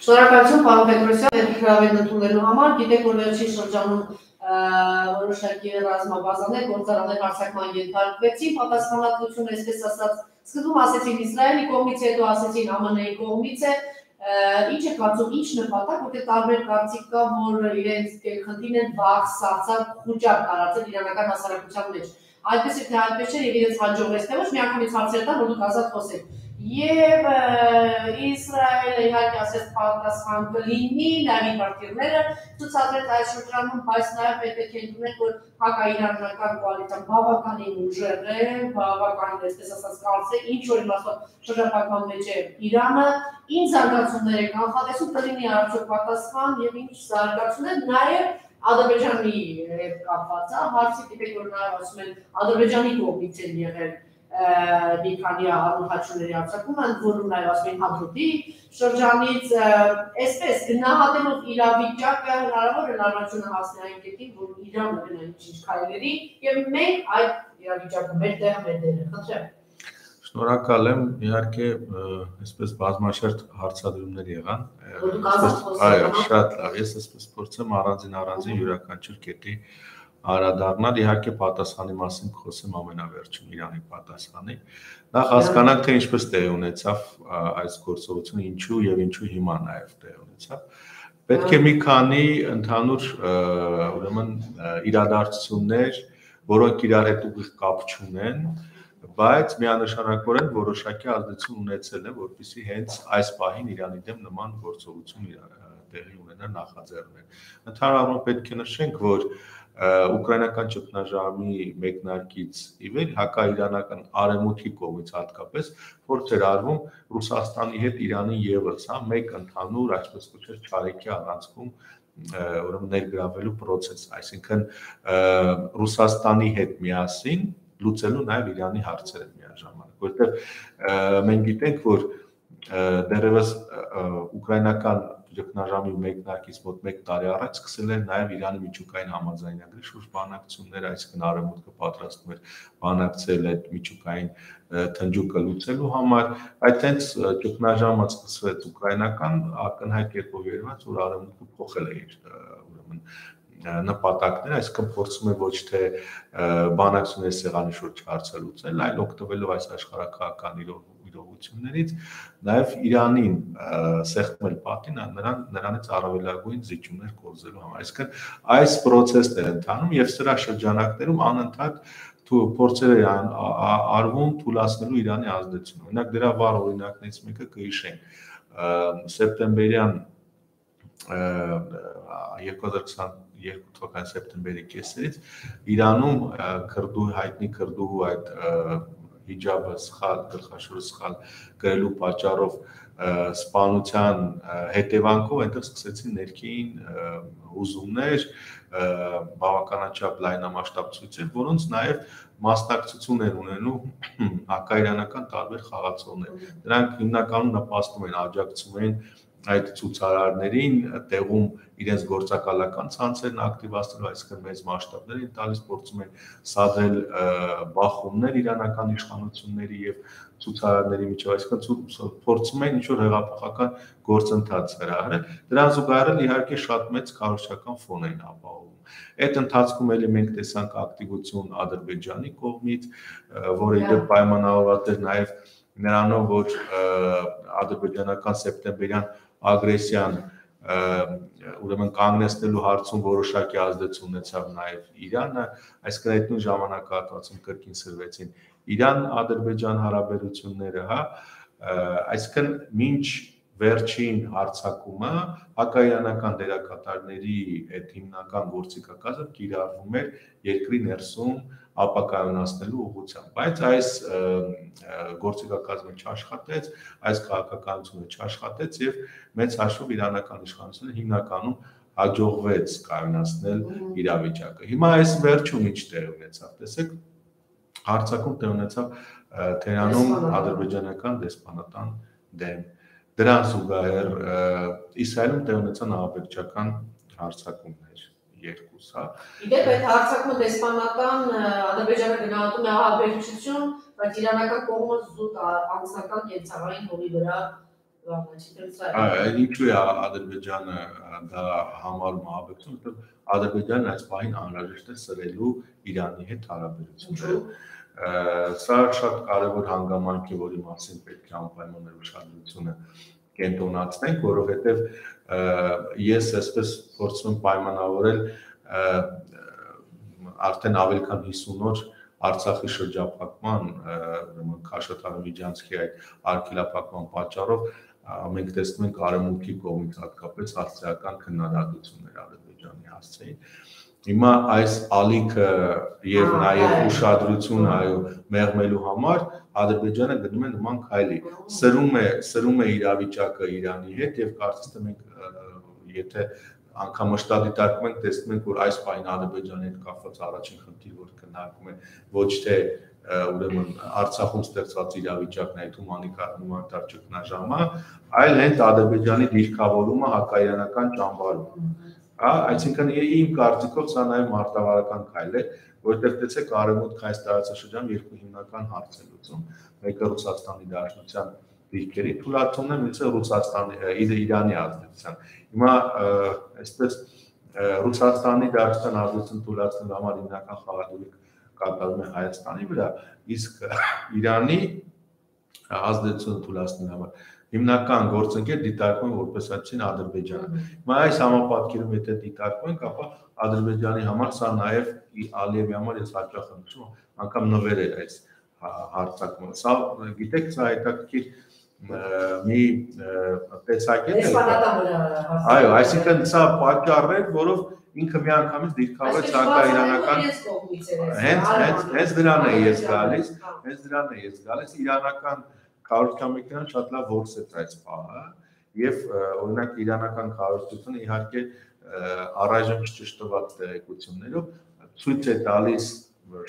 Շնորհակալություն պարոն Պետրոսյան, հրավերն ընդունելու համար։ Գիտեք, որ վերջին շրջանում որոշակի ռազմաբազաներ, գործարաններ հարցակման ենթարկվեցին, պատասխանատվությունը, այսպես ասած, սկզբում ասեցին Իսրայելի կողմից, հետո ասեցին ԱՄՆ-ի կողմից է, ինչ է կարծում, ինչ նպատակ, որտեղ տարբեր կարծիք կա, որ իրենց խնդիրն են վաղ, սարսափ, խոճակ տարածել իրանական հասարակության մեջ։ Այդպես է թե այդպես չէ եւ իրենց հաջողվեց, թե ոչ միանգամից հարցեր տան, որ դուք ազատ խոսեք եւ Իսրայելը իհարկե ասես պատասխան կլինի նավի պարտիվները ցուցադրել այս շրջանում, բայց նաեւ պետք է ընդունել, որ հակաիրանական կոալիցիան բավականին ուժեղ է, բավականին այսպես ասած կարծես է, ինչ որ իմաստով շրջապատման մեջ է Իրանը, ինչ զարգացումներ է կանխատեսում կլինի արդյոք պատասխան եւ ինչ զարգացումներ նաեւ Ադրբեջանի հետ կապված է, հարցի որ նաև ասում են Ադրբեջանի կողմից են եղել մի քանի անհաճությունների արձակում են, որում նաև ասում են հադրուտի շրջանից, այսպես գնահատելով իրավիճակը հնարավոր է լարվածությունը հասնել այն կետին, որ Իրանը գնա ինչ-ինչ քայլերի եւ մենք այդ իրավիճակում մեր տեղը մեր դերը, խնդրեմ։ Շնորհակալ եմ, իհարկե, այսպես բազմաշերտ հարցադրումներ եղան։ Այո, շատ լավ։ Ես այսպես փորձեմ առանձին առանձին յուրաքանչյուր կետի անդրադառնալ, իհարկե պատասխանի մասին խոսեմ ամենավերջում Իրանի պատասխանի։ Նախ հասկանանք թե ինչպես տեղ ունեցավ այս գործողությունը, ինչու եւ ինչու հիմա նաեւ տեղ ունեցավ։ Պետք է մի քանի ընդհանուր ուրեմն իրադարձություններ, որոնք իրար հետ ուղիղ կապ չունեն, բայց միանշանակորեն որոշակի ազդեցություն ունեցել է, որպեսզի հենց այս պահին Իրանի դեմ նման գործողություն տեղի ունենա նախաձեռնել։ Ընդհանրապես պետք է նշենք, որ ուկրաինական ճգնաժամի մեկնարկից ի վեր հակաիրանական արեմուտքի կողմից հատկապես փորձ էր արվում Ռուսաստանի հետ Իրանի եւս, հա, մեկ ընդհանուր, այսպես կոչված ճարեկի առանցքում ուրեմն ներգրավելու process, այսինքն Ռուսաստանի հետ միասին լուծելու նաև Իրանի հարցերը միաժամանակ, որովհետև մենք գիտենք, որ դերևս ուկրաինական ճգնաժամի մեկնարկից մոտ 1 տարի առաջ սկսել էր նաև Իրանի միջուկային համաձայնագրի շուրջ բանակցություններ, այսինքն արևմուտքը պատրաստվում էր բանակցել այդ միջուկային թնջուկը լուծելու համար, այդ հենց ճգնաժամը սկսվեց ուկրաինական ակնհայտ կերպով երևաց, որ արևմուտքը փոխել է իր ուրեմն նպատակներ, այսինքն փորձում է ոչ թե բանակցությունների սեղանի շուրջ հարցը լուծել, այլ օգտվելով այս աշխարհակահական իրով իրողություններից նաև Իրանին սեղմել պատին նրան նրանից առավելագույն զիջումներ կորզելու համար։ Այսինքն այս process-ն է ընթանում եւ սրա շրջանակներում անընդհատ փորձեր է արվում թույլատնելու Իրանի ազդեցությունը։ Օրինակ դրա վառ օրինակներից մեկը կհիշենք սեպտեմբերյան 2022 թվականի սեպտեմբերի կեսերից Իրանում քրդու հայտնի քրդու այդ հիջաբը սխալ, գլխաշորը սխալ գրելու պատճառով սպանության հետևանքով այնտեղ սկսեցին ներքին ուզումներ, բավականաչափ լայնամասշտաբ ցույցեր, որոնց նաև մասնակցություն են ունենում հակաիրանական տարբեր խաղացողներ։ Դրանք հիմնականում նպաստում են, աջակցում են այդ ցուցարարներին տեղում իրենց գործակալական ցանցերն ակտիվացնելու, այսինքն մեծ մասշտաբներ են տալիս, փորձում են սադրել բախումներ իրանական իշխանությունների եւ ցուցարարների միջև, այսինքն փորձում են ինչ-որ հեղափոխական գործընթաց հրահրել։ Դրան զուգահեռ իհարկե շատ մեծ քարոշչական ֆոն են ապահովում։ Այդ ընթացքում էլի մենք տեսանք ակտիվություն Ադրբեջանի կողմից, որը իդեպ պայմանավորված էր նաև նրանով, որ ադրբեջանական սեպտեմբերյան ագրեսիան ուրեմն կանգնեցնելու հարցում որոշակի ազդեցություն ունեցավ նաև Իրանը, այսինքն այդ նույն ժամանակահատվածում կրկին սրվեցին Իրան-Ադրբեջան հարաբերությունները, հա, այսինքն ինչ վերջին հարցակումը հակաիրանական դերակատարների այդ հիմնական գործիքակազմը կիրառվում էր երկրի ներսում ապակայունացնելու ուղղությամբ, բայց այս գործիքակազմը չաշխատեց, այս քաղաքականությունը չաշխատեց եւ մեծ հաշվով իրանական իշխանությունը հիմնականում հաջողվեց կայունացնել իրավիճակը։ Հիմա այս վերջում ինչ տեղ ունեցավ, տեսեք, հարցակում տեղ ունեցավ Թերանում ադրբեջանական դեսպանատան դեմ Դրան զուգահեռ Իսրայելում տեղ ունեցան ահաբեկչական հարձակումներ երկուս, հա։ Իդեպ այդ հարձակումը դեսպանական Ադրբեջանը գնահատում է ահաբեկչություն, բայց իրանական կողմը զուտ անձնական կենցաղային հողի վրա Այո, ինչու է Ադրբեջանը դա համարում ահաբեկություն, որտեղ Ադրբեջանն այս պահին անհրաժեշտ է սրելու Իրանի հետ հարաբերությունները։ Սա շատ կարևոր հանգամանք է, որի մասին պետք է անպայման ուշադրությունը կենտրոնացնենք, որովհետև ես այսպես փորձում պայմանավորել արդեն ավելի քան 50 օր Արցախի շրջափակման, ուրեմն Քաշաթարի Միջանցքի այդ արգելափակման պատճառով մենք տեսնում ենք արևմուտքի կողմից հատկապես հասարակական քննադատություններ Ադրբեջանի հասցեին։ Հիմա այս ալիքը եւ նաեւ ուշադրությունը այո մեղմելու համար Ադրբեջանը գնում է նման քայլի։ Սրում է սրում է իրավիճակը Իրանի հետ եւ կարծես թե մենք եթե անգամ մշտադիտարկում ենք տեսնում ենք որ այս պայն Ադրբեջանի հետ կապված առաջին խնդիր որ քննարկում է ոչ թե ուրեմն Արցախում ստեղծված իրավիճակն այդ հումանիտար ճգնաժամը, այլ հենց Ադրբեջանի դիրքավորումը հակաիրանական ճամբարում։ Հա, այսինքն իմ կարծիքով սա նաև մարտավարական քայլ է, որտեղ տեսեք արևմուտք այս տարածաշրջան երկու հիմնական հարց է լուծում։ Մեկը Ռուսաստանի Դաշնության դիրքերի թույլատումն է, մյուսը Ռուսաստանի Իրանի ազդեցության։ Հիմա այսպես Ռուսաստանի Դաշնության ազդեցություն թույլատելու համար հիմնական խաղադրույք կատարում է Հայաստանի վրա, իսկ Իրանի ազդեցությունը թույլատնելու համար հիմնական գործընկեր դիտարկվում որպես այսին Ադրբեջանը։ Հիմա այս համապատկերում եթե դիտարկվում ենք, ապա Ադրբեջանի համար սա նաև Ալիևի համար ես հաճախ նշում, անգամ նվեր է այս հարցակումը։ Սա գիտեք, սա հետաքրքիր մի տեսակետ է։ Այո, այսինքն սա պատճառ է, որով ինքը միանգամից դիրքավորեց հակաիրանական հենց հենց հենց դրան է ես գալիս, հենց դրան է ես գալիս իրանական քարոզքամեքենան շատ լավ որսեց այս պահը եւ օրինակ իրանական քարոզությունը իհարկե առայժմ ճշտված տեղեկություններով ցույց է տալիս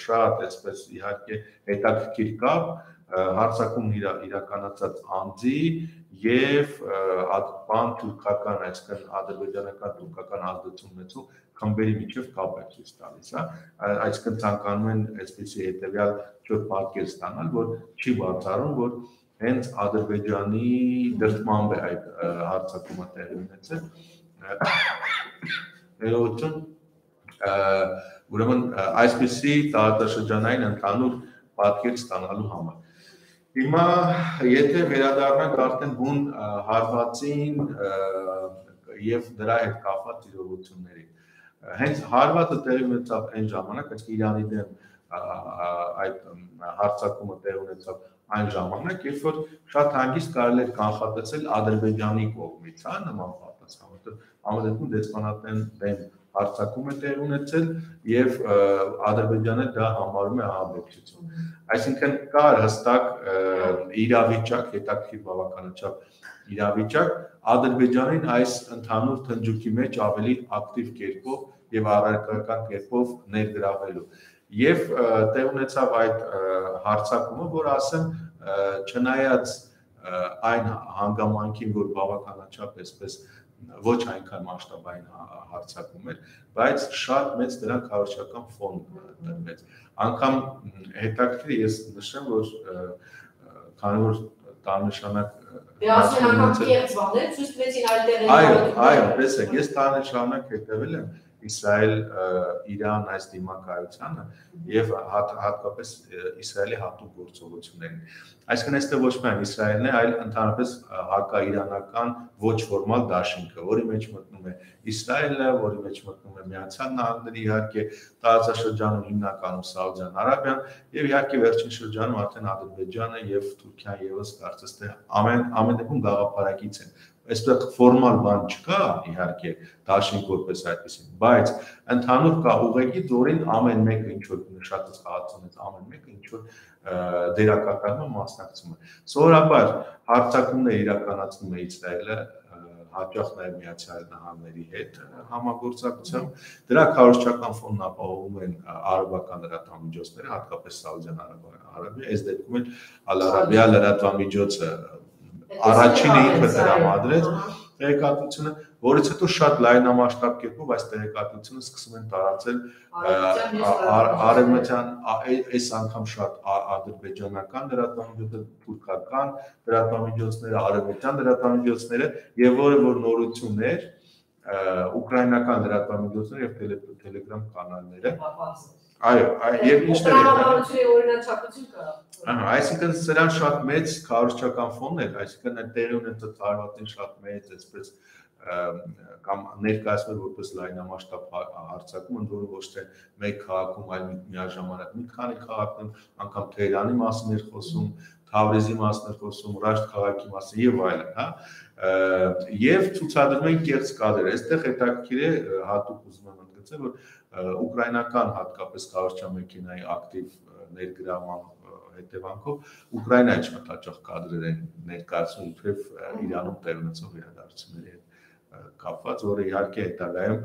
շատ այսպես իհարկե հետաքրքիր կապ հարցակում իրականացած անձի եւ բան թուրքական, այսինքն ադրբեջանական թուրքական ազդեցություն ունեցող խմբերի միջև կապ է ցույց տալիս, հա։ Այսինքն ցանկանում են այսպեսի հետեւյալ չոր պատկեր ստանալ, որ չի բացառում, որ հենց Ադրբեջանի դրդմամբ է այդ հարցակումը տեղի ունեցել։ Ներողություն ուրեմն այսպեսի տարածաշրջանային ընդհանուր պատկեր ստանալու համար Հիմա եթե վերադառնանք արդեն բուն հարվածին եւ դրա հետ կապված իրողությունների։ Հենց հարվածը տեղի ունեցավ այն ժամանակ, այսինքն Իրանի դեմ այդ հարցակումը տեղի ունեցավ այն ժամանակ, երբ որ շատ հանգիստ կարելի էր կանխատեսել Ադրբեջանի կողմից, հա, նման պատասխան, որովհետեւ ամենեցուն դեսպանատեն դեմ հարցակում է տեղ ունեցել եւ Ադրբեջանը դա համարում է ահաբեկչություն։ Այսինքն կար հստակ իրավիճակ, հետաքրքիր բավականաչափ իրավիճակ Ադրբեջանին այս ընդհանուր թնջուկի մեջ ավելի ակտիվ կերպով եւ առարկական կերպով ներգրավելու։ Եվ տեղ ունեցավ այդ հարցակումը, որ ասեմ, չնայած այն հանգամանքին, որ բավականաչափ այսպես ոչ այնքան մասշտաբային հարցակում էր, բայց շատ մեծ դրան քարոշչական ֆոն տրվեց։ Անկամ հետաքրքիր ես նշեմ, որ քանի որ տարնշանակ Դասեն անգամ կերտ բաներ ցույց տվեցին տեղերում։ Այո, այո, տեսեք, ես տարնշանակ հետևել եմ Իսրայել Իրան այս դիմակայությանը եւ հատ, հատկապես Իսրայելի հատուկ գործողություններին։ Այսինքն այստեղ ոչ միայն Իսրայելն է, այլ ընդհանրապես հակաիրանական ոչ ֆորմալ դաշինքը, որի մեջ մտնում է Իսրայելը, որի մեջ մտնում է Միացյալ Նահանգները, իհարկե տարածաշրջանում հիմնականում Սաուդյան Արաբիան եւ իհարկե վերջին շրջանում արդեն Ադրբեջանը եւ Թուրքիան եւս կարծես թե ամեն ամեն դեպքում գաղափարակից են այստեղ ֆորմալ բան չկա, իհարկե, դաշինք որպես այդպեսին, բայց ընդհանուր կա ուղեկի, որին ամեն մեկը ինչ որ նշածս խաղացումից ամեն մեկը ինչ որ դերակատարում մասնակցում է։ Սովորաբար հարցակումները իրականացնում է Իսրայելը հաճախ նաև Միացյալ Նահանգների հետ համագործակցությամբ դրա քարոշչական ֆոնն ապահովում են արաբական լրատվամիջոցները, հատկապես Սաուդյան Արաբիա, այս դեպքում էլ Ալ Արաբիա լրատվամիջոցը առաջինը ինքը դրամադրեց տեղեկատվությունը, որից հետո շատ լայնամասշտաբ կերպով այս տեղեկատվությունը սկսում են տարածել արևմտյան այս անգամ շատ ադրբեջանական լրատվամիջոցները, թուրքական լրատվամիջոցները, արևմտյան լրատվամիջոցները եւ որը որ նորություններ ուկրաինական լրատվամիջոցները եւ Telegram կանալները Այո, եւ ինչներ են։ Տրամաբանությունի օրինաչափություն կա։ Ահա, այսինքն սրան շատ մեծ քարոշչական ֆոնն է, այսինքն այդ տեղի ունեցած հարվածին շատ մեծ, այսպես կամ ներկայացվել որպես լայնամասշտաբ հարցակում, ընդ որում ոչ թե մեկ քաղաքում, այլ միաժամանակ մի քանի քաղաքն, անգամ Թեհրանի մասին էր խոսում, Թավրիզի մասին էր խոսում, Ռաշտ քաղաքի մասին եւ այլն, հա։ Եվ ցուցադրում են կեղծ կադրեր։ Այստեղ հետաքրքիր է հատուկ ուզում եմ ընդգծել, որ ուկրաինական հատկապես կառավարչամեքենայի ակտիվ ներգրաման հետևանքով Ուկրաինայի հաճախ կադրեր են ներկայացնում իբրև Իրանում տեղ ունեցող իրադարձությունների հետ կապված, որը իհարկե հետագայում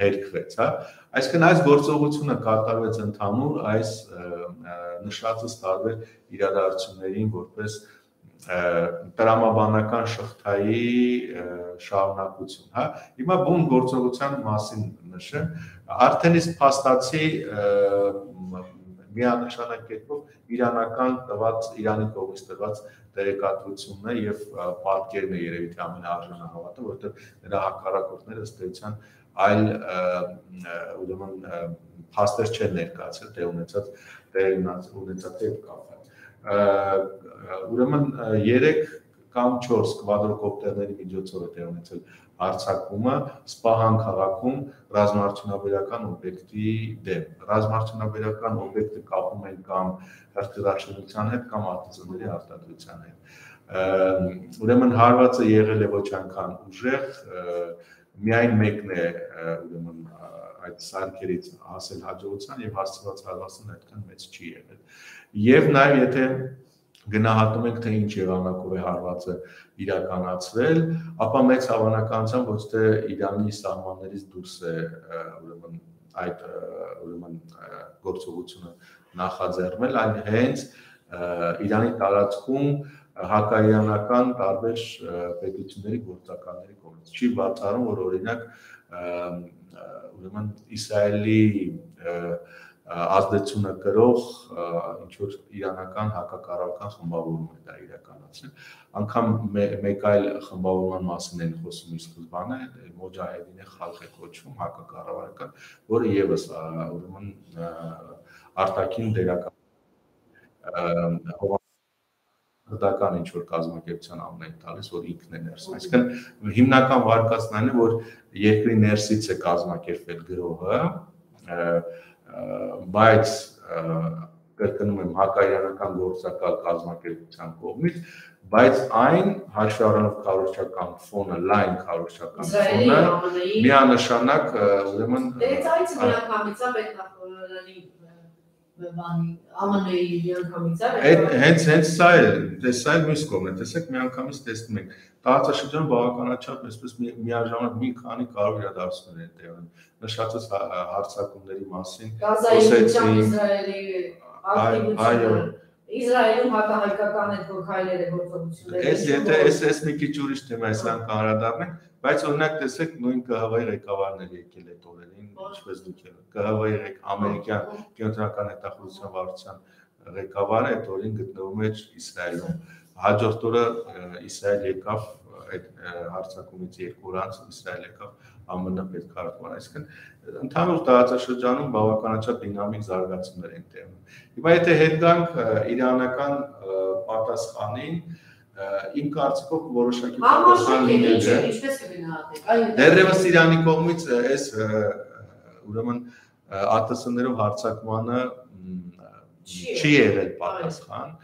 հերքվեց, հա։ Այսինքն այս գործողությունը կատարվեց ընդհանուր այս նշածս տարբեր իրադարձություններին որպես տրամաբանական շղթայի շարունակություն, հա։ Հիմա բուն գործողության մասին նշեմ, արդեն իսկ փաստացի միանշանակ կերպով իրանական տված Իրանի կողմից տված տեղեկատվությունն է եւ պատկերն է երևի թե ամենաարժանահավատը, որովհետեւ նրա հակառակորդները ըստ էության այլ ուրեմն փաստեր չեն ներկայացել տեղ ունեցած տեղ ունեցած հետ կապված։ Ուրեմն 3 կամ 4 կվադրոկոպտերների միջոցով է տեղ ունեցել հարցակումը Սպահան քաղաքում ռազմաարդյունաբերական օբյեկտի դեմ։ Ռազմաարդյունաբերական օբյեկտը կապում են կամ հրթիռաշինության հետ կամ արտադրների արտադրության հետ։ Ուրեմն հարվածը եղել է ոչ այնքան ուժեղ, միայն մեկն է ուրեմն այդ սարքերից հասել հաջողության եւ հասցված հարվածն այդքան մեծ չի եղել։ Եվ նաեւ եթե գնահատում ենք թե ինչ եղանակով է հարվածը իրականացվել, ապա մեծ հավանականությամբ ոչ թե Իրանի սահմաններից դուրս է ուրեմն այդ ուրեմն գործողությունը նախաձեռնել, այլ հենց Իրանի տարածքում հակաիրանական տարբեր պետությունների գործականների կողմից։ Չի բացառում, որ օրինակ ուրեմն Իսրայելի ազդեցությունը կրող ինչ որ իրանական հակակառավարական խմբավորում է դա իրականացնել։ Անկամ մեկ այլ խմբավորման մասին են խոսում ի սկզբանե, Մոջահեդինե խալխ է կոչվում հակակառավարական, որը եւս ուրեմն արտաքին դերական հդական ինչ որ կազմակերպության ամեն տալիս, որ ինքն է ներսում։ Այսինքն հիմնական վարկածն այն է, որ երկրի ներսից է կազմակերպվել գրոհը, բայց կրկնում եմ հակաիրանական գործակալ կազմակերպության կողմից, բայց այն հաշվի առնելով քարոշչական ֆոնը, լայն քարոշչական ֆոնը, միանշանակ ուրեմն Դե այս միանգամից է պետք է բանի ԱՄՆ-ի միանգամից է այդ հենց հենց սա է դե սա է մյուս կողմը տեսեք միանգամից տեսնում ենք տարածաշրջանը բավականաչափ այսպես միաժամանակ մի քանի կարող իրադարձություններ են տեղի նշածած հարցակումների մասին խոսեցին Իսրայելի այո Իսրայելում հակահայկական այդ որ քայլերը գործողությունները Էս եթե էս էս մի քիչ ուրիշ թեմա է, սան կհարադառնենք, բայց օրինակ տեսեք նույն ԿՀՎ-ի ղեկավարները եկել այդ օրերին, ինչպես դուք եք ԿՀՎ-ի ղեկ ամերիկյան կենտրոնական հետախուզության վարչության ղեկավարը այդ օրին գտնվում էր Իսրայելում։ Հաջորդ օրը Իսրայել եկավ այդ հարցակումից երկու օր անց Իսրայել եկավ ԱՄՆ պետքարտուղար, այսինքն ընդհանուր տարածաշրջանում բավականաչափ դինամիկ զարգացումներ են տեղում։ Հիմա եթե հետ գանք իրանական պատասխանին, իմ կարծիքով որոշակի պատասխան լինել է։ Ինչպես կգնահատեք։ Դեռևս Իրանի կողմից այս ուրեմն ԱՏՍ-ներով հարցակմանը չի եղել պատասխան,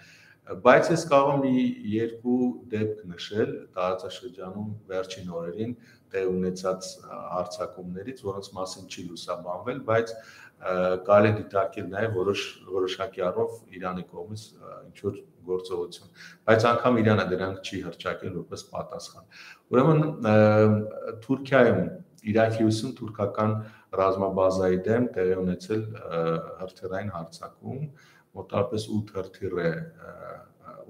բայց ես կարող եմ երկու դեպք նշել տարածաշրջանում վերջին օրերին տեղ ունեցած հարցակումներից, որոնց մասին չի լուսաբանվել, բայց կարելի դիտարկել նաև որոշ որոշակի առով Իրանի կողմից ինչ որ գործողություն, բայց անգամ Իրանը դրանք չի հրճակել որպես պատասխան։ Ուրեմն Թուրքիայում Իրաքի ուսում թուրքական ռազմաբազայի դեմ տեղի ունեցել հրթիռային հարձակում, մոտավորապես 8 հրթիռ է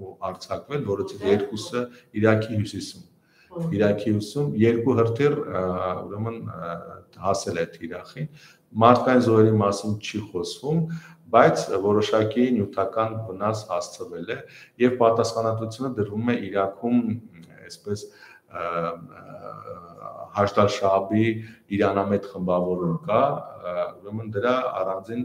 ու արցակվել, որից երկուսը Իրաքի հյուսիսում Իրաքի ուսում երկու հրթիռ ուրեմն հասել է Իրախին։ Մարդկային զոհերի մասին չի խոսվում, բայց որոշակի նյութական վնաս հասցվել է եւ պատասխանատվությունը դրվում է Իրաքում այսպես Հաշտալ Շահաբի Իրանամետ խմբավորում կա, ուրեմն դրա առանձին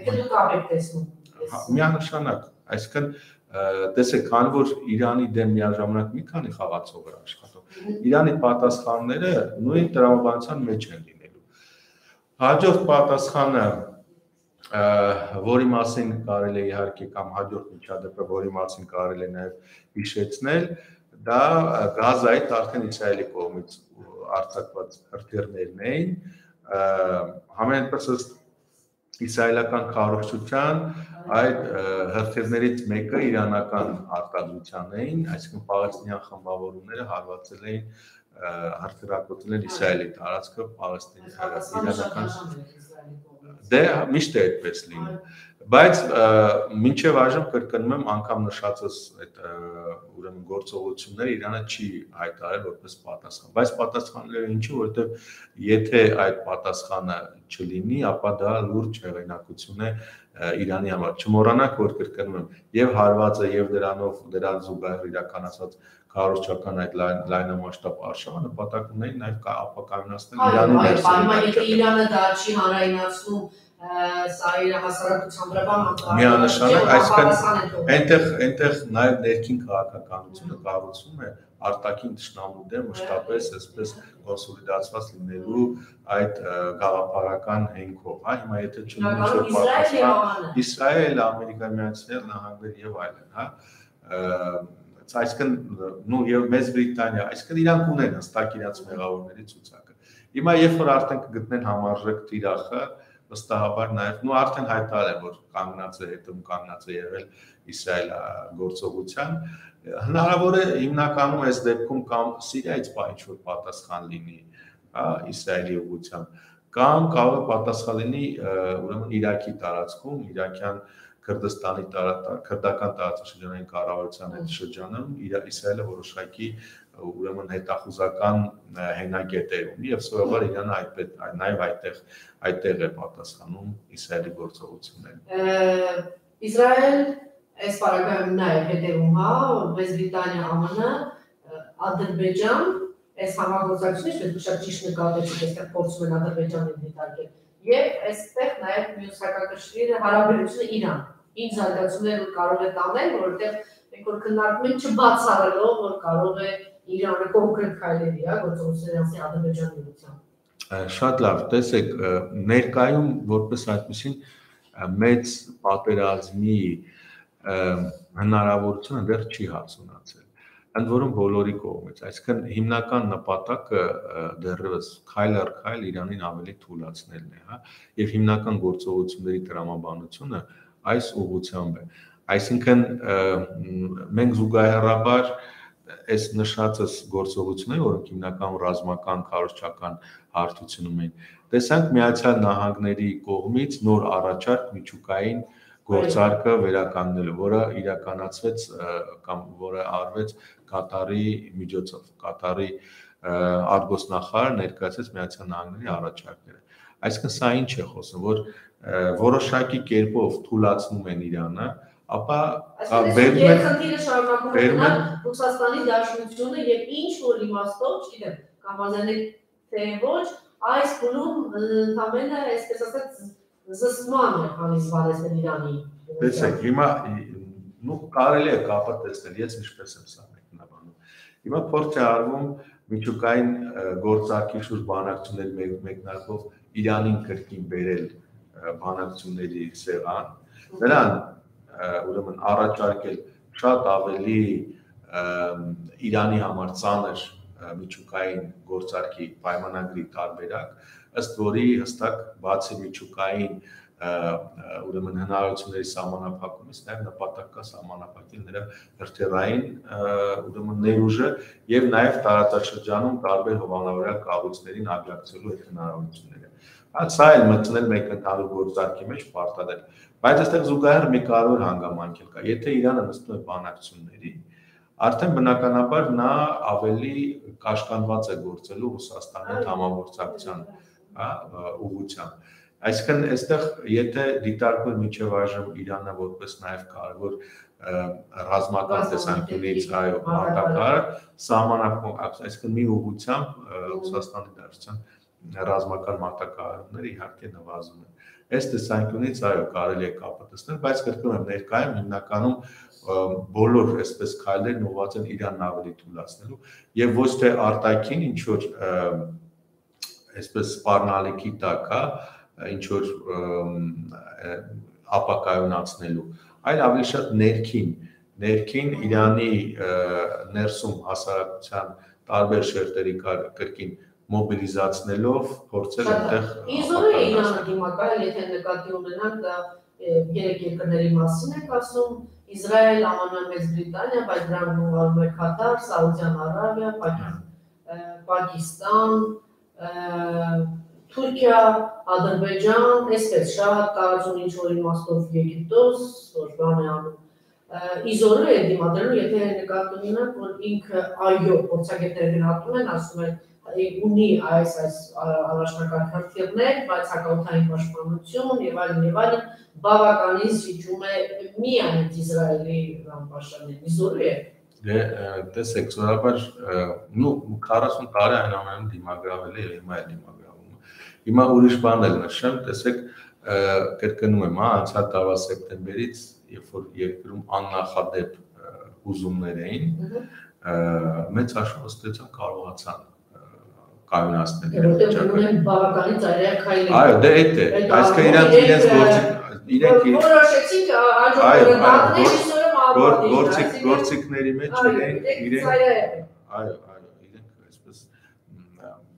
ուրեմն կապ եք տեսնում։ հա, Միանշանակ, այսինքն տեսեք, քանի որ Իրանի դեմ միաժամանակ մի քանի խաղացող էր աշխատում, Իրանի պատասխանները նույն տրամաբանության մեջ են լինելու։ Հաջորդ պատասխանը որի մասին կարելի է իհարկե կամ հաջորդ միջադեպը, որի մասին կարելի է նաև հիշեցնել, դա Գազայից արդեն Իսրայելի կողմից արձակված հրթիռներն էին, համենայնպես ըստ իսրայելական քարոզչության այդ հրթիռներից մեկը իրանական արտադրության էին, այսինքն պաղեստինյան խմբավորումները հարվածել էին հրթիռակոծել են Իսրայելի տարածքը Պաղեստինի իրանական դե միշտ է այդպես լինում բայց մինչև այժմ կրկնում եմ անգամ նշածս այդ ուրեմն գործողությունները Իրանը չի հայտարարել որպես պատասխան բայց պատասխանները ինչու որովհետև եթե այդ պատասխանը չլինի ապա դա լուրջ հեղինակություն է Իրանի համար չմոռանաք որ կրկնում եմ եւ հարվածը եւ դրանով դրան զուգահեռ իրականացած քարոզչական այդ լայնամասշտաբ արշավը նպատակ ունեն նաեւ ապակայունացնել Իրանի ներսը։ Իրանը դա չի հանրայնացնում սա իր հասարակության վրա բան միանշանակ այսինքն այնտեղ այնտեղ նաև ներքին քաղաքականությունը կառուցվում է արտաքին ճշնամու դեմ մշտապես այսպես կոնսոլիդացված լինելու այդ գաղափարական հենքով հա հիմա եթե չլինի ինչ-որ պատասխան Իսրայել, Ամերիկայի Միացյալ Նահանգներ եւ այլն հա այսինքն նու եւ Մեծ Բրիտանիա այսինքն իրանք ունեն հստակ իրաց մեղավորների ցուցակը հիմա երբ որ արդեն կգտնեն համարժեք տիրախը վստահաբար նաև նու արդեն հայտարարել որ կանգնած է հետում կանգնած է եղել Իսրայել գործողության հնարավոր է հիմնականում այս դեպքում կամ Սիրիայից բա ինչ որ պատասխան լինի հա Իսրայելի ուղությամբ կամ կարող է պատասխան լինի ուրեմն Իրաքի տարածքում Իրաքյան Քրդստանի քրդական տարածաշրջանային կառավարության հետ շրջանում Իսրայելը որոշակի ուրեմն հետախուզական հենակետեր ունի եւ սովորաբար իրան այդպես նաեւ այդտեղ այդտեղ է պատասխանում Իսրայելի գործողություններին։ Իսրայել այս պարագայում նաեւ հետևում հա Վեստբրիտանիա ԱՄՆ Ադրբեջան այս համագործակցությունը ես շատ ճիշտ նկատեցի այստեղ փորձում են Ադրբեջանին դիտարկել եւ այստեղ նաեւ մյուս հակակշիռը հարաբերությունը Իրան ինչ զարգացումներ կարող է տանել որովհետեւ մենք որ քննարկում ենք չբացառելով որ կարող է Իրանը կոնկրետ քայլերի, հա, գործողությունների ասի Ադրբեջանի ուղղությամբ։ Շատ լավ, տեսեք, ներկայում որպես այդպեսին մեծ պատերազմի հնարավորությունը դեռ չի հասունացել ընդ որում բոլորի կողմից այսինքն հիմնական նպատակը դեռևս քայլ առ քայլ Իրանին ավելի թույլատնելն է, հա, եւ հիմնական գործողությունների տրամաբանությունը այս ուղղությամբ է։ Այսինքն մենք զուգահեռաբար այս նշածս գործողությունները, որոնք հիմնական ռազմական քարոզչական հարթությունում են, տեսանք Միացյալ Նահանգների կողմից նոր առաջարկ միջուկային գործարկը վերականգնելու, որը իրականացվեց կամ որը արվեց Կատարի միջոցով։ Կատարի արգոսնախարար ներկայացրեց Միացյալ Նահանգների առաջարկները։ Այսինքն սա ինչ է խոսում, որ որոշակի կերպով թույլաtsնում են Իրանը, ապա բերում են խնդիրը շարունակում է Ռուսաստանի դաշնությունը եւ ինչ որ իմաստով, չգիտեմ, կամ ազանել թե ոչ, այս բնում ընդամենը այսպես ասած զսման է հանի զվարեցնել Իրանի։ Տեսեք, հիմա նու կարելի է կապը տեսնել, ես ինչպես եմ սա մեկնաբանում։ Հիմա փորձ է արվում միջուկային գործարքի շուրջ բանակցությունների մեկնարկով Իրանին կրկին բերել բանակցությունների սեղան։ Նրան ուրեմն առաջարկել շատ ավելի Իրանի համար ծանր միջուկային գործարքի պայմանագրի տարբերակ, ըստ որի հստակ բացի միջուկային ուրեմն հնարավորությունների սահմանափակումից նաև նպատակ կա սահմանափակել նրա հրթիռային ուրեմն ներուժը եւ նաև տարածաշրջանում տարբեր հովանավորյալ կառույցներին աջակցելու այդ հնարավորությունները։ Սա էլ մտնել մեկ ընդհանուր գործարքի մեջ պարտադիր։ Բայց այստեղ զուգահեռ մի կարևոր հանգամանք էլ կա։ Եթե Իրանը նստում է բանակցությունների, արդեն բնականաբար նա ավելի կաշկանդված է գործելու Ռուսաստանի համագործակցության, հա, ուղղությամբ։ Այսինքն այստեղ եթե դիտարկվում միջև այժմ Իրանը որպես նաև կարևոր ռազմական տեսանկյունից այո մարտակար սահմանափակ այսինքն մի ուղղությամբ Ռուսաստանի դարձան ռազմական մարտակարարները իհարկե նվազում են այս տեսանկյունից այո կարելի է կապը տեսնել բայց կրկնում եմ ներկայում հիմնականում բոլոր այսպես քայլերն ուղղված են Իրանն ավելի թույլատնելու եւ ոչ թե արտաքին ինչ որ այսպես սպառնալիքի տակ, հա, ինչ որ ապակայունացնելու, այլ ավելի շատ ներքին, ներքին Իրանի ներսում հասարակության տարբեր շերտերի կրկին մոբիլիզացնելով փորձել այնտեղ Իզորը Իրանը դիմակայել, եթե նկատի ունենանք դա երեք երկրների մասին եք ասում, Իսրայել, ԱՄՆ, Մեծ Բրիտանիա, բայց դրանք ունգալում է Կատար, Սաուդյան Արաբիա, Պակիստան, Թուրքիա, Ադրբեջան, այսպես շատ տարածուն ինչ որ իմաստով Եգիպտոս, որ բան է անում իզորը է դիմադրելու, եթե նկատում ունենք, որ ինքը այո, փորձագետները գնահատում են, ասում են, ունի այս այս առաջնական քարտիրներ, բայց հակաօթային պաշտպանություն եւ այլն եւ այլն բավականին զիջում է միայն Իսրայելի իզորը է Դե տեսեք, սովորաբար նու 40 տարի այն ամենը դիմագրավել է եւ հիմա է դիմագրավում։ Հիմա ուրիշ բան էլ նշեմ, տեսեք, կրկնում եմ, հա, անցյալ տարվա սեպտեմբերից, երբ որ երկրում աննախադեպ ուզումներ էին, մեծ հաշվստության կարողացան կայունացնել։ Որտեղ ունեն բավականին ծայրահեղ քայլեր։ Այո, դե այդ է։ Այսինքն իրանք իրենց գործի իրենք որոշեցին հաջորդ դատներ գործիք գործիքների մեջ իրենք իրենք այո այո իրենք այսպես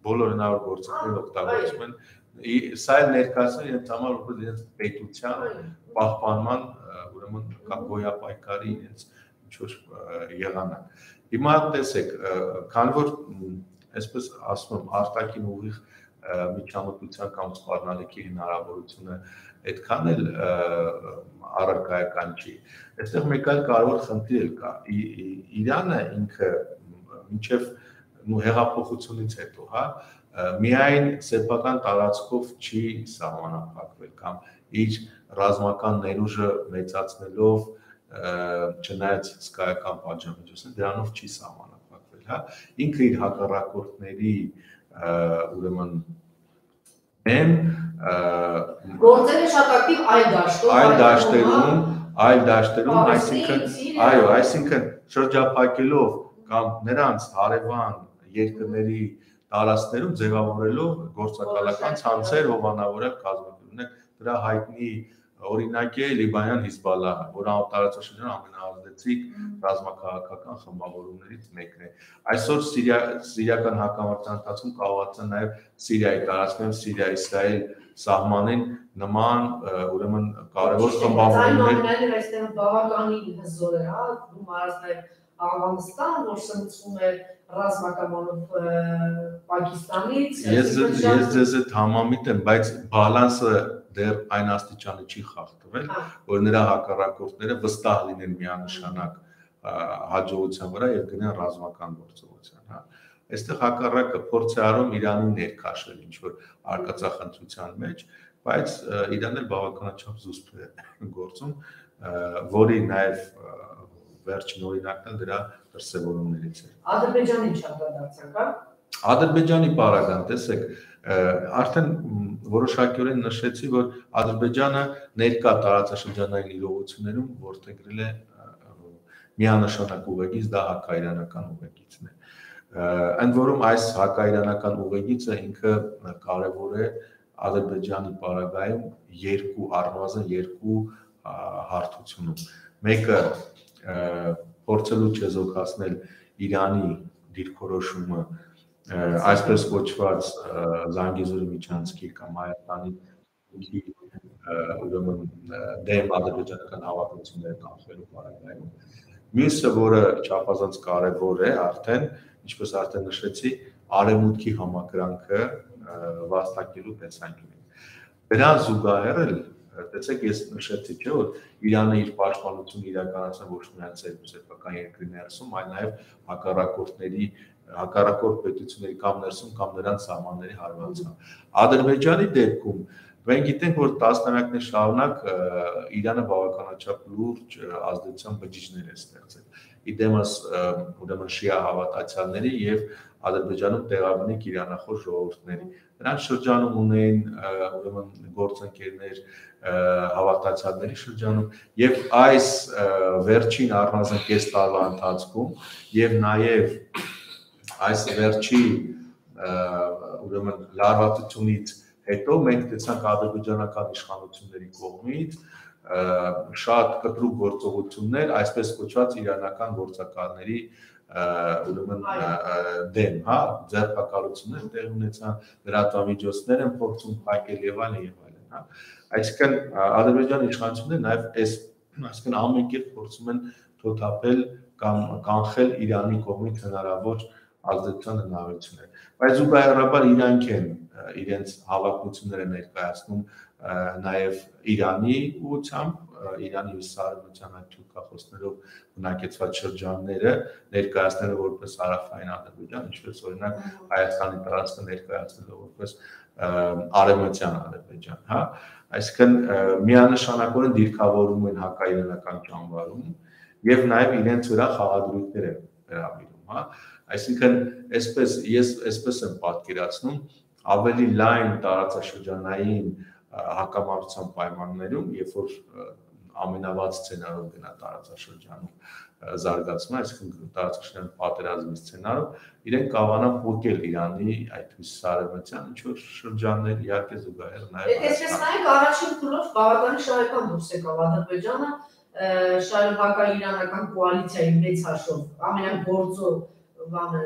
բոլոր հնարավոր գործիքներ օգտագործում են սա էլ ներկայացնում իրենց համար որպես իրենց պետության պահպանման ուրեմն կամ գոյապայքարի իրենց ինչ որ եղանակ հիմա տեսեք քանի որ այսպես ասում եմ արտաքին ուղիղ միջամտության կամ սպառնալիքի հնարավորությունը այդքան էլ առարկայական չի։ Այստեղ մեկ այլ կարևոր խնդիր էլ կա։ Իրանը ինքը մինչև նու հեղափոխությունից հետո, հա, միայն սեփական տարածքով չի սահմանափակվել կամ իր ռազմական ներուժը մեծացնելով չնայած սկայական պատժամիջոցին դրանով չի սահմանափակվել, հա։ Ինքը իր հակառակորդների ուրեմն եմ գործել է շատ ակտիվ այլ դաշտում, այլ դաշտերում, այլ դաշտերում, այսինքն այո, այսինքն շրջափակելով կամ նրանց հարևան երկրների տարածքներում ձևավորելով գործակալական ցանցեր հովանավորել կազմակերպել։ Դրա հայտնի օրինակ է Լիբանան Հիզբալլահը, որը տարածաշրջան ամենաազդեցիկ ռազմաքաղաքական խմբավորումներից մեկն է։ Այսօր Սիրիա սիրիական հակամարտության ընթացքում կարողացան նաև Սիրիայի տարածքներում Սիրիա-Իսրայել սահմանին նման ուրեմն կարևոր խմբավորումներ։ Այնուամենայնիվ այստեղ բավականին հզոր է, հա, ու մարած նաև Աֆղանստան, որ սնուցվում է ռազմականով Պակիստանից։ Ես ես ձեզ հետ համամիտ եմ, բայց բալանսը դեռ այն աստիճանի չի խախտվել, որ նրա հակառակորդները վստահ լինեն միանշանակ հաջողության վրա եւ գնան ռազմական գործողության, հա։ Այստեղ հակառակը փորձ է արում Իրանին ներքաշել ինչ որ արկածախնդրության մեջ, բայց Իրանն էլ բավականաչափ զուսպ է գործում, որի նաև վերջին օրինակն դրա դրսևորումներից է։ Ադրբեջանի չափադարձակ, հա։ Ադրբեջանի պարագան, տեսեք, արդեն որոշակիորեն նշեցի, որ Ադրբեջանը ներկա տարածաշրջանային իրողություններում որտեղրել է միանշանակ ուղեգից դա հակաիրանական ուղեգիցն է ընդ որում այս հակաիրանական ուղեգիցը ինքը կարևոր է Ադրբեջանի պարագայում երկու առնվազն երկու հարթությունում մեկը փորձելու չեզոքացնել Իրանի դիրքորոշումը այսպես կոչված Զանգեզուրի միջանցքի կամ Հայաստանի ուրեմն դեմ ադրբեջանական հավաքությունները կանխելու պարագայում մյուսը որը չափազանց կարևոր է արդեն ինչպես արդեն նշեցի արևմուտքի համակրանքը վաստակելու տեսանկյունից դրան զուգահեռ էլ տեսեք ես նշեցի չէ որ Իրանը իր պաշտպանությունը իրականացնում ոչ միայն սեփական երկրի ներսում, այլ նաև հակառակորդների հակառակորդ պետությունների կամ ներսում կամ նրանց սահմանների հարվածությամբ։ Ադրբեջանի դեպքում Մենք գիտենք, որ տասնամյակներ շարունակ Իրանը բավականաչափ լուրջ ազդեցության բջիջներ է ստեղծել։ Իդեմս ուրեմն շիա հավատացյալների եւ Ադրբեջանում տեղաբնիկ իրանախոս ժողովուրդների։ Նրանց շրջանում ունեն ուրեմն գործընկերներ հավատացյալների շրջանում եւ այս վերջին առնազն կես տարվա ընթացքում եւ նաեւ այս վերջի ուրեմն լարվածությունից հետո մենք տեսանք ադրբեջանական իշխանությունների կողմից շատ կտրուկ գործողություններ, այսպես կոչված իրանական գործակալների ուրեմն դեմ, հա, ձերբակալություններ տեղ ունեցան, լրատվամիջոցներ են փորձում փակել եւ այլն եւ այլն, հա։ Այսինքն Ադրբեջանի իշխանությունները նաեւ այս այսինքն ամեն կերպ փորձում են թոթափել կամ կանխել Իրանի կողմից հնարավոր ազդեցության հնարավորությունները։ Բայց զուգահեռաբար իրանք են իրենց հավակնությունները ներկայացնում նաև Իրանի ուղությամբ Իրանի հյուսարևմտյան այդ թուրքախոսներով բնակեցված շրջանները ներկայացնելը որպես հարավային Ադրբեջան, ինչպես օրինակ Հայաստանի տարածքը ներկայացնելը որպես արևմտյան Ադրբեջան, հա, այսինքն միանշանակորեն դիրքավորում են հակաիրանական ճամբարում եւ նաեւ իրենց վրա խաղադրույքներ են վերաբերում, հա, այսինքն այսպես ես այսպես եմ պատկերացնում ավելի լայն տարածաշրջանային հակամարտության պայմաններում, երբ որ ամենավատ սցենարով գնա տարածաշրջանում զարգացումը, այսինքն տարածաշրջան պատերազմի սցենարով, իրենք կարողանան փոկել Իրանի այդ հյուսիսարևմտյան ինչ որ շրջաններ իհարկե զուգահեռ նաև Այսպես նայեք առաջին փուլով բավականին շահեկան դուրս եկավ Ադրբեջանը շարունակական կոալիցիայի մեծ հաշվով ամենագործո բանը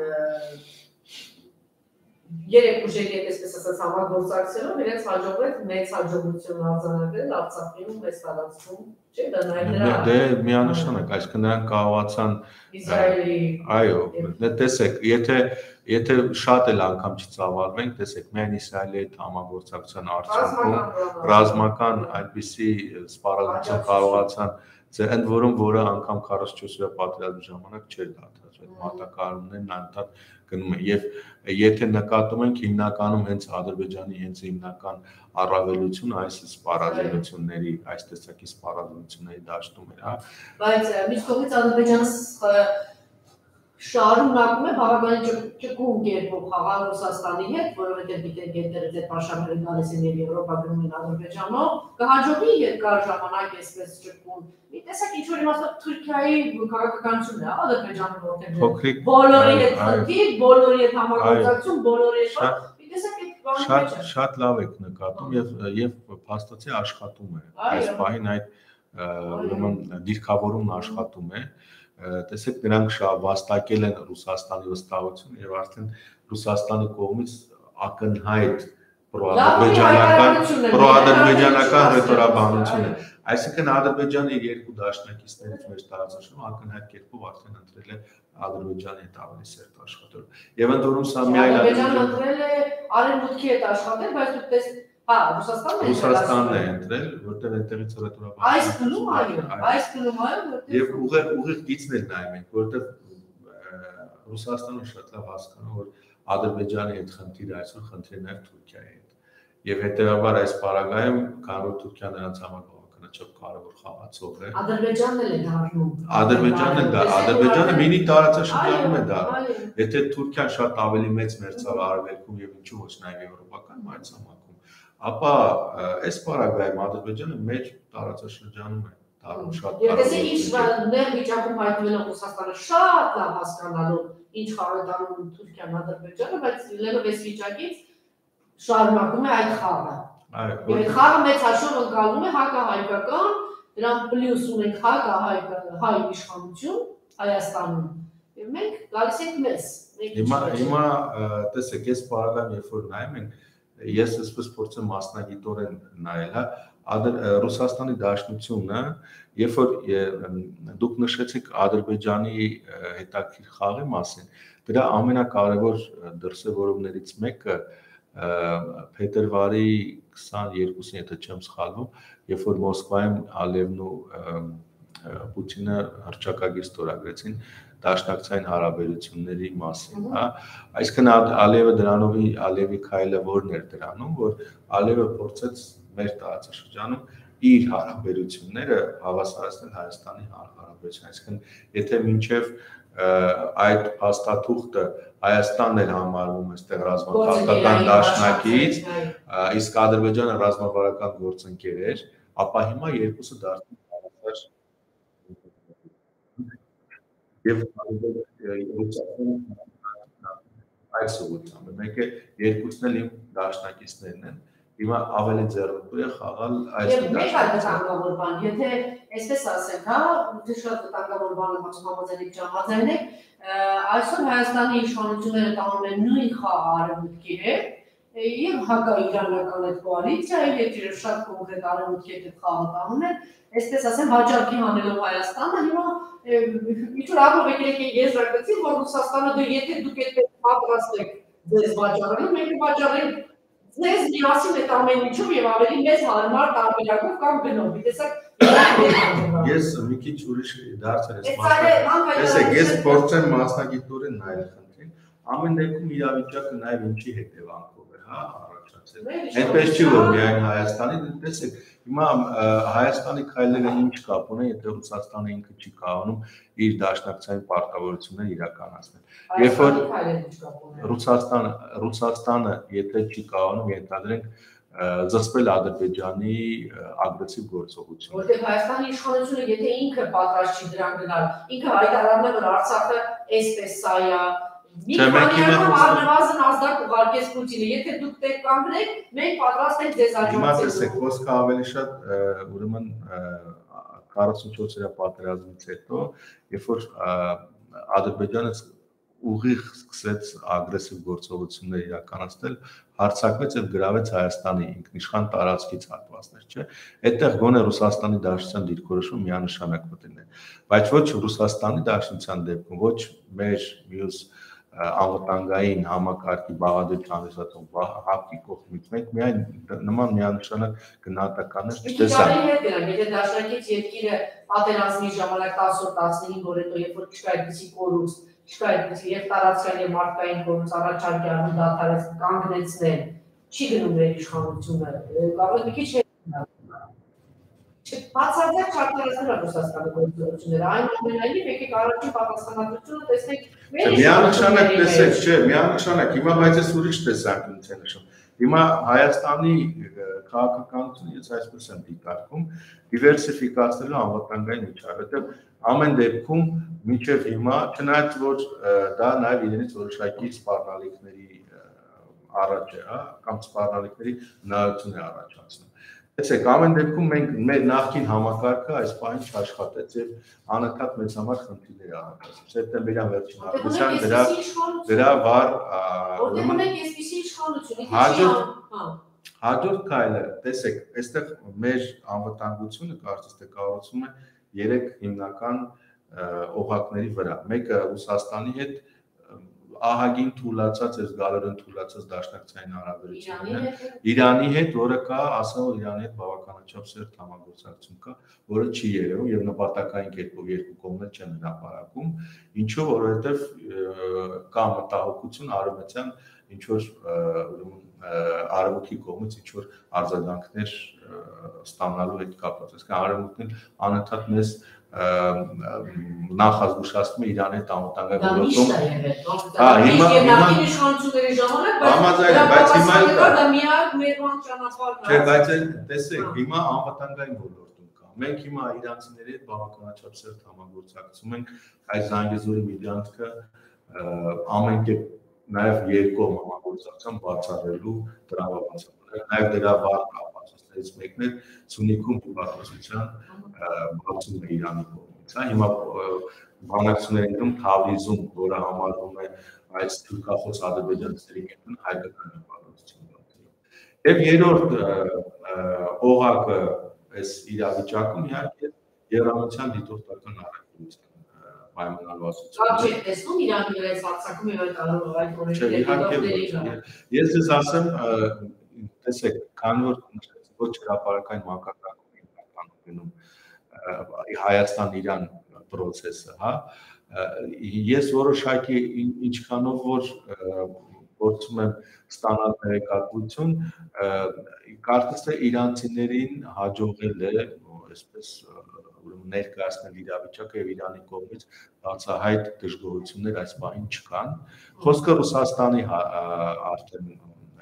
երեք ուժերի հետ այսպես ասած համագործակցելով իրենց հաջողվեց մեծ հաջողություն արձանագրել Արցախում, Վեստալացում, չէ՞ դա նաև նրա Դե միանշանակ, այսինքն նրանք կարողացան Իսրայելի Այո, դե տեսեք, եթե եթե շատ էլ անգամ չծավալվենք, տեսեք, միայն Իսրայելի հետ համագործակցության արդյունքում ռազմական այդպիսի սպառազինություն կարողացան Ձեր ընդ որում որը անգամ 44-րդ պատերազմի ժամանակ չէր դադարել, մատակարարումներն անդադ գնում են եւ եթե նկատում ենք հիմնականում հենց Ադրբեջանի հենց հիմնական առավելությունը այս սպառազինությունների, այս տեսակի սպառազինությունների դաշտում էր, հա։ Բայց միշտ կողմից Ադրբեջանը շարունակում է բավականին ճկուն կերպով խաղալ Ռուսաստանի հետ, որովհետև գիտեք գետերը դե պաշարները գալիս են եւ Եվրոպա գնում են Ադրբեջանով, կհաջողի երկար ժամանակ այսպես ճկուն։ Մի տեսակ ինչ որ իմաստով Թուրքիայի քաղաքականությունն է Ադրբեջանը որտեղ բոլորի հետ խնդիր, բոլորի հետ համագործակցություն, բոլորի հետ մի տեսակ այդ բանը շատ շատ լավ եք նկատում եւ եւ փաստացի աշխատում է։ Այս պահին այդ ուրեմն դիրքավորումն աշխատում է։ Ա, տեսեք նրանք շատ վաստակել են Ռուսաստանի վստահությունը եւ արդեն Ռուսաստանի կողմից ակնհայտ պրոադրբեջանական պրոադրբեջանական ռետորաբանություն է այսինքն Ադրբեջանը իր երկու դաշնակիցներից մեր տարածաշրջանում ակնհայտ կերպով արդեն ընտրել է Ադրբեջանի հետ ավելի սերտ աշխատել եւ ընդորում սա միայն Ադրբեջանը ընտրել է արևմուտքի հետ աշխատել բայց դուք տեսեք Հա, Ռուսաստանն է Ռուսաստանն է ընտրել, որտեղ այնտեղից ռետորաբան։ Այս գնում այո, այս գնում այո, որտեղ Եվ ուղիղ ուղիղ գիծներ նայում ենք, որտեղ Ռուսաստանը շատ լավ հասկանում որ Ադրբեջանի հետ խնդիրը այսօր խնդիրը նաև Թուրքիայի հետ։ Եվ հետեւաբար այս պարագայում կարող Թուրքիան նրանց համար բավականաչափ կարևոր խաղացող է։ Ադրբեջանն էլ է դառնում։ Ադրբեջանն է դա, Ադրբեջանը մինի տարածաշրջանում է դառնում։ Եթե Թուրքիան շատ ավելի մեծ մերձավ արևելքում եւ ինչու ոչ նաև եվրոպական մայրցամաք ապա այս պարագայում Ադրբեջանը մեր տարածաշրջանում է դառնում շատ Եվ տեսեք ինչ ներ վիճակում հայտնվել է Ռուսաստանը շատ լավ հասկանալու ինչ դառնում Թուրքիան Ադրբեջանը, բայց լինելով այս վիճակից շարունակում է այդ խաղը։ Այո։ Եվ խաղը մեծ հաշվով ընկալում է հակահայկական, դրան պլյուս ունենք հակահայկական հայ իշխանություն Հայաստանում։ Եվ մենք գալիս ենք մեզ։ Հիմա հիմա տեսեք, այս պարագայում երբ որ նայում ենք, ես այսպես փորձեմ մասնագիտորեն նայել, հա, Ռուսաստանի Դաշնությունը, երբ որ դուք նշեցիք Ադրբեջանի հետաքրքիր խաղի մասին, դրա ամենակարևոր դրսևորումներից մեկը փետրվարի 22-ին, եթե չեմ սխալվում, երբ որ Մոսկվայում Ալևն ու Պուտինը հրճակագիր ստորագրեցին դաշնակցային հարաբերությունների մասին, հա։ Այսինքն Ալիևը դրանովի Ալիևի քայլը որն էր դրանում, որ Ալիևը փորձեց մեր տարածաշրջանում իր հարաբերությունները հավասարացնել Հայաստանի հարաբերություններին։ Այսինքն, եթե մինչև այդ փաստաթուղթը Հայաստանն էր համարվում այստեղ ռազմաքաղաքական դաշնակից, իսկ Ադրբեջանը ռազմավարական գործընկեր էր, ապա հիմա երկուսը դարձան եւ այս ուղղությամբ։ Մեկը երկուսն էլ իմ դաշնակիցներն են հիմա ավելի ձեռնտու է խաղալ այս Եվ մեկ այլ վտանգավոր բան, եթե այսպես ասենք, հա, դե շատ վտանգավոր բանը համաձայնեք չհամաձայնեք, այսօր Հայաստանի իշխանությունները տանում են նույն խաղը արևմուտքի հետ, եւ հակաիրանական այդ կոալիցիայի հետ իրար շատ կոնկրետ արևմուտքի հետ խաղը տանում են, այսպես ասեմ, հաջողի հանելով Հայաստանը հիմա որ ապով եկեք եզրակացի, որ Ռուսաստանը դու եթե դուք այդպես պատրաստ եք ձեզ վաճառելու, մենք վաճառենք ձեզ միասին այդ ամեն ինչում եւ ավելի մեծ հարմար տարբերակով կամ գնով։ Տեսակ Ես մի քիչ ուրիշ դարձել եմ։ Տեսեք, ես փորձեմ մասնագիտորեն նայել խնդրին։ Ամեն դեպքում իրավիճակը նաեւ ինչի հետևանքով է, հա, առաջացել։ Այդպես չի որ միայն Հայաստանի, տեսեք, Հիմա Հայաստանի քայլերը ինչ կապ ունեն, եթե Ռուսաստանը ինքը չի կարողանում իր դաշնակցային պարտավորությունները իրականացնել։ Երբ որ Ռուսաստանը Ռուսաստանը եթե չի կարողանում ենթադրենք զսպել Ադրբեջանի ագրեսիվ գործողությունը։ Որտեղ Հայաստանի իշխանությունը եթե ինքը պատրաստ չի դրան գնալ, ինքը հայտարարում է որ Արցախը այսպես սա է, Մի քանի անգամ առնվազն ազդակ ուղարկեց Պուտինը, եթե դուք տեղ կանգնեք, մենք պատրաստ ենք ձեզ աջակցելու։ Հիմա տեսեք, խոսքը ավելի շատ ուրեմն 44-րդ պատերազմից հետո, երբ որ Ադրբեջանը ուղիղ սկսեց ագրեսիվ գործողություններ իրականացնել, հարցակվեց եւ գրավեց Հայաստանի ինքնիշխան տարածքից հատվածներ, չէ։ Այդտեղ գոնե Ռուսաստանի Դաշնության դիրքորոշումը միանշանակ է։ Բայց ոչ Ռուսաստանի Դաշնության դեպքում, ոչ մեր մյուս անվտանգային համակարգի բաղադրության հանդիսացող հապկի կողմից մենք միայն նման միանշանակ գնահատականներ չտեսանք։ Եթե դաշնակից երկիրը պատերազմի ժամանակ 10-15 օր հետո երբ որ չկա այդպիսի կորուս, չկա այդպիսի եւ տարածքային եւ մարդկային կորուս առաջարկի անում դատարած կանգնեցնել, չի գնում մեր իշխանությունը։ Կարող է մի քիչ Բացարձակ չարտարացնել Ռուսաստանի գործողությունները, այն ամենայնիվ եկեք առաջին պատասխանատվությունը տեսնենք միանշանակ տեսեք, չէ, միանշանակ, հիմա բայց էս ուրիշ տեսանկյունից է նշում։ Հիմա Հայաստանի քաղաքականությունը ես այսպես եմ դիտարկում, դիվերսիֆիկացնելու անվտանգային միջավայր, որտեղ ամեն դեպքում միջև հիմա չնայած որ դա նաև իրենից որոշակի սպառնալիքների առաջ է, հա, կամ սպառնալիքների հնարավորություն է առաջացնում Տեսեք, ամեն դեպքում մենք մեր նախկին համակարգը այս պահին չաշխատեց եւ անընդհատ մեծ համար խնդիրներ առաջացավ։ Սեպտեմբերյան վերջին հանդիսան դրա դրա վար ուրեմն մենք այսպեսի իշխանություն հաջորդ հա։ հաջորդ քայլը, տեսեք, այստեղ մեր անվտանգությունը կարծես թե կառուցվում է երեք հիմնական օղակների վրա։ Մեկը Ռուսաստանի հետ ահագին թուլացած է զգալորեն թուլացած դաշնակցային հարաբերությունները Իրանի հետ, որը կա, ասել Իրանի հետ բավականաչափ սերտ համագործակցություն կա, որը չի երևում եւ նպատակային կերպով երկու կողմեր չեն հրապարակում, ինչու որովհետեւ կա մտահոգություն արևմտյան ինչ որ ուրեմն արևմուտքի կողմից ինչ որ արձագանքներ ստանալու հետ կապված։ Այսինքն արևմուտքն անընդհատ մեզ նախազգուշացնում է Իրանի հետ անվտանգային ոլորտում։ Հա, հիմա հիմա իշխանությունների ժամանակ, բայց բայց հիմա դա միակ մերվան ճանապարհն է։ Չէ, բայց տեսեք, հիմա անվտանգային ոլորտում կա։ Մենք հիմա իրանցիների հետ բավականաչափ սերտ համագործակցում ենք այս Զանգեզուրի միգրանտքը ամեն կերպ նաև երկու համագործակցության բացառելու տրամաբանությամբ։ Նաև դրա վառ կապացուցներից մեկն է Սունիքում հիպատոսության բացում է Իրանի կողմից, հա, հիմա բանակցությունների ընտրում Թավրիզում, որը համարվում է այս թուրքախոս ադրբեջանցիների կենտրոն հայկական հիպատոսություն։ Եվ երրորդ օղակը այս իրավիճակում իհարկե Եվրամիության դիտորդական առաքելության պայմանավորվածություն։ չէ, տեսնում Իրանի վրա այս հարցակում եւ այդ կարող այդ օրենքների։ Ես ես ասեմ տեսեք, քանի որ ոչ հրապարակային մակարդակում ինքնական գնում Հայաստան-Իրան process-ը, հա, ես որոշակի ինչքանով որ փորձում եմ ստանալ տեղեկատվություն, կարծես թե իրանցիներին հաջողել է այսպես ուրեմն ներկայացնել իրավիճակը եւ Իրանի կողմից բացահայտ դժգոհություններ այս բանին չկան։ Խոսքը Ռուսաստանի արդեն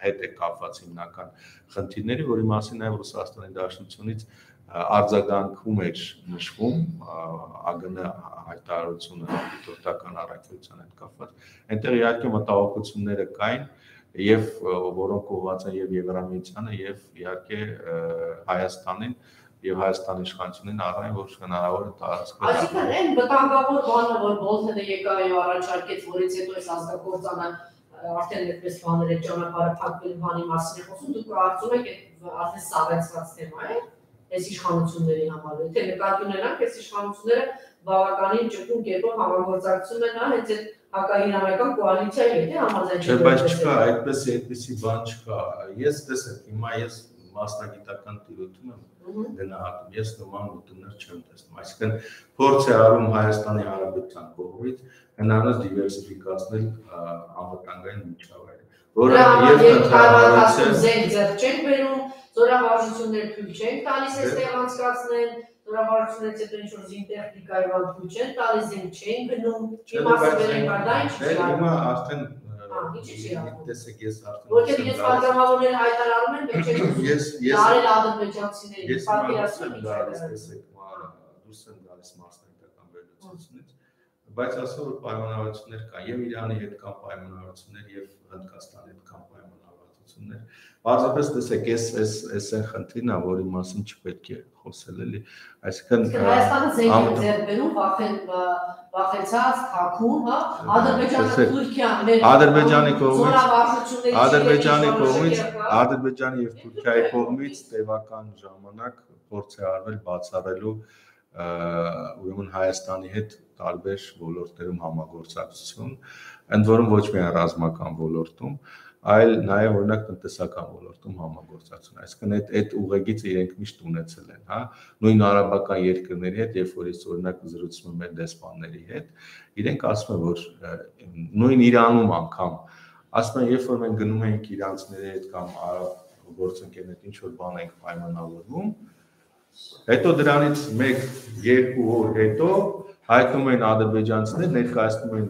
հետ է կապված հիմնական խնդիրների, որի մասին նաև Ռուսաստանի Դաշնությունից արձագանքում էր նշվում ԱԳՆ հայտարարությունը դիտորդական առաքելության հետ կապված։ Այնտեղ իհարկե մտահոգությունները կային եւ որոնք ուղղված են եւ Եվրամիությանը եւ իհարկե Հայաստանին եւ Հայաստանի իշխանությունին առայն որ հնարավոր է տարածքը։ Այսինքն այն վտանգավոր բանը, որ Բոլթենը եկա եւ առաջարկեց, որից հետո այս ազգակործանը արդեն այդպես բաներ է ճանապարհը փակվելու բանի մասին է խոսում, դուք կարծում եք այդ արդեն սավեցված թեմա է այս իշխանությունների համար։ Եթե նկատի ունենանք, այս իշխանությունները բավականին ճկուն կերպով համագործակցում են հենց այդ հակաիրանական կոալիցիայի հետ համաձայն։ Չէ, բայց չկա, այդպես այդպեսի բան չկա։ Ես տեսեք, հիմա ես մասնագիտական տիրույթում եմ գնահատում։ Ես նման ուտումներ չեմ տեսնում։ Այսինքն փորձ է արում Հայաստանի Հանրապետության կողմից հնարավոր դիվերսիֆիկացնել անվտանգային միջավայրը, որը եւ ընդհանրացում զենք ձեռք չեն բերում, զորավարժություններ թույլ չեն տալիս այստեղ անցկացնել, զորավարժություններից հետո ինչ որ զինտեխնիկայի բան թույլ չեն տալիս, զենք չեն գնում, իմաստը վերեն կար, դա ինչ չի։ Հիմա արդեն Ինչի՞ չի անում։ Տեսեք, ես արդեն Որտեղ ես պատգամավորները հայտարարում են, է ես ես դարել ադրբեջանցիների ինչ է։ Տեսեք, դուրս եմ գալիս մասնագիտական վերլուծությունից, բայց ասում որ պայմանավորություններ կան եւ Իրանի հետ կան պայմանավորություններ եւ Հնդկաստանի հետ կան պայմանավորություններ Բարձրապես տեսեք, այս այս այս այն խնդիրն է, որի մասին չպետք է խոսել էլի։ Այսինքն Հայաստանը զենք է ձեռք բերում, վախեն վախեցած, թաքուն, հա, Ադրբեջանը, Թուրքիան, Ադրբեջանի կողմից Ադրբեջանի կողմից Ադրբեջանի եւ Թուրքիայի կողմից տևական ժամանակ փորձ է արվել բացառելու ուրեմն Հայաստանի հետ տարբեր ոլորտներում համագործակցություն, ընդ որում ոչ միայն ռազմական ոլորտում, այլ նաև օրինակ տնտեսական ոլորտում համագործակցություն։ Այսինքն այդ այդ ուղեգիծը իրենք միշտ ունեցել են, հա, նույն արաբական երկրների հետ, երբ որ ես օրինակ զրուցում եմ մեր դեսպանների հետ, իրենք ասում են, որ նույն Իրանում անգամ ասում են, երբ որ մենք գնում ենք իրանցիների հետ կամ արաբ գործընկերների հետ ինչ որ բան ենք պայմանավորվում, հետո դրանից 1-2 օր հետո հայտնում են ադրբեջանցիներ ներկայացնում են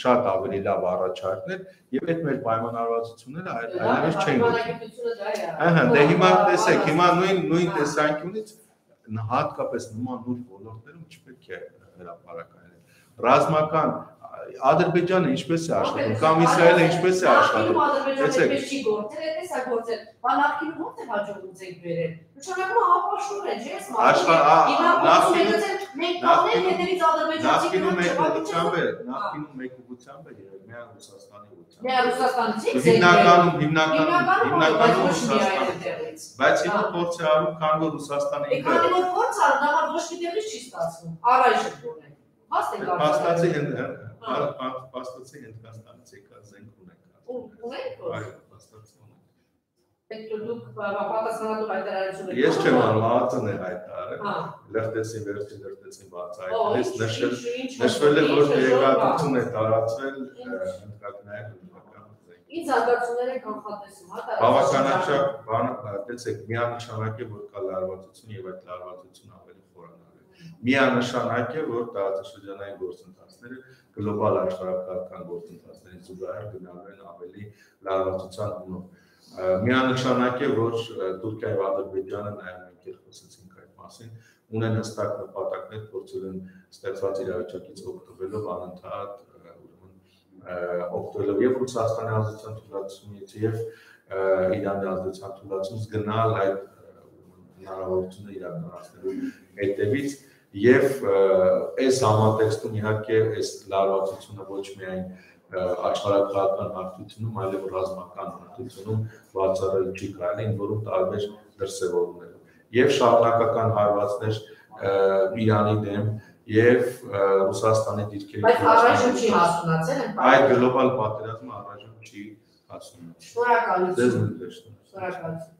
շատ ավելի լավ առաջարկներ եւ այդ մեր պայմանավորվածությունները այլևս չեն գտնվում։ Ահա, դե հիմա տեսեք, հիմա նույն նույն տեսանկյունից հատկապես նման նույն ոլորտներում չպետք է հրապարակայել։ Ռազմական Ադրբեջանը ինչպես է աշխատում կամ Իսրայելը ինչպես է աշխատում։ Տեսեք, ինչպես չի գործել, այդպես է գործել։ Բանակին ո՞րտե հաջողում եք բերել։ Նշանակում է ապաշտում է, չէ՞, նախկինում նախկինում մեկուղությամբ է, նախկինում մեկուղությամբ է եղել միայն Ռուսաստանի ուղղությամբ։ Միայն Ռուսաստանից է։ Հիմնականում հիմնականում հիմնականում Ռուսաստանից։ Բայց հիմա փորձ է արում, քան որ Ռուսաստանը ինքը։ Քանի որ փորձ արում, դա ոչ մի տեղից չի ստացվում։ Առայժմ դուրն է։ Հաստ է Պաստացի պաստացի Հնդկաստանից եկած զենք ունենք։ Ունենք։ Այո, պաստացի Պետք է դուք պատասխանատու հայտարարություն եք։ Ես չեմ անում, ԱԱԾ-ն է հայտարարել։ Լրտեցին, վերջին լրտեցին բացահայտելիս նշել նշվել է որ տեղեկատվություն է տարածվել հնդկականային Ինչ զարգացումներ եք կանխատեսում, հա, բավականաչափ բան, տեսեք, միանշանակ է որ կա լարվածություն եւ այդ լարվածությունը ավելի Միանշանակ է որ տարածաշրջանային գործընթացները գլոբալ աշխարհակարգական գործընթացների զուգահեռ գնալու են ավելի լարվածության ունով միանշանակ է, որ Թուրքիա եւ Ադրբեջանը նաեւ մենք խոսեցինք այդ մասին, ունեն հստակ նպատակներ փորձել են ստեղծված իրավիճակից օգտվելով անընդհատ օգտվելով եւ Ռուսաստանի ազդեցության թույլատությունից եւ Իրանի ազդեցության թույլատությունից գնալ այդ հնարավորությունը իրականացնելու հետևից եւ այս համատեքստում իհարկե այս լարվածությունը ոչ միայն աշխարհակրթական հարթությունում, այլև ռազմական հարթությունում բացառել չի կարելի, որում տարբեր դրսևորումներ։ Եվ շարունակական հարվածներ Իրանի դեմ եւ Ռուսաստանի դիրքերի Բայց առայժմ չի հասունացել են։ Այդ գլոբալ պատերազմը առայժմ չի ասում եմ։ Շնորհակալություն։ Շնորհակալություն։